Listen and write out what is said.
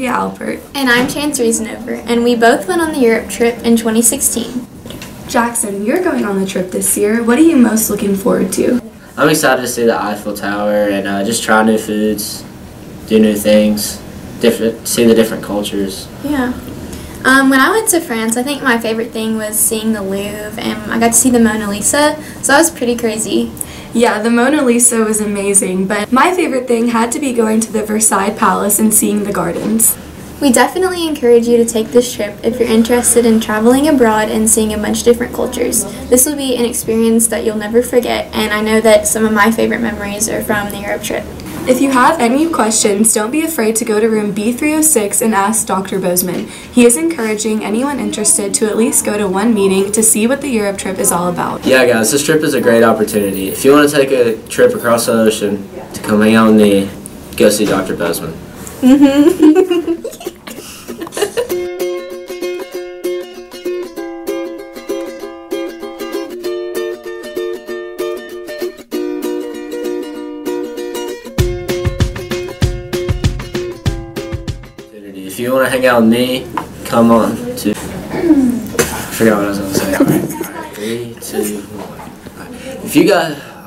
Olivia Alpert. And I'm Chance Reasonover, and we both went on the Europe trip in 2016. Jackson, you're going on the trip this year. What are you most looking forward to? I'm excited to see the Eiffel Tower and uh, just try new foods, do new things, different, see the different cultures. Yeah. Um, when I went to France, I think my favorite thing was seeing the Louvre, and I got to see the Mona Lisa, so that was pretty crazy. Yeah, the Mona Lisa was amazing, but my favorite thing had to be going to the Versailles Palace and seeing the gardens. We definitely encourage you to take this trip if you're interested in traveling abroad and seeing a bunch of different cultures. This will be an experience that you'll never forget, and I know that some of my favorite memories are from the Europe trip. If you have any questions, don't be afraid to go to room B306 and ask Dr. Bozeman. He is encouraging anyone interested to at least go to one meeting to see what the Europe trip is all about. Yeah, guys, this trip is a great opportunity. If you want to take a trip across the ocean to come hang out with me, go see Dr. Bozeman. If you want to hang out with me, come on to. I forgot what I was going to say. Three, two, one. If you guys.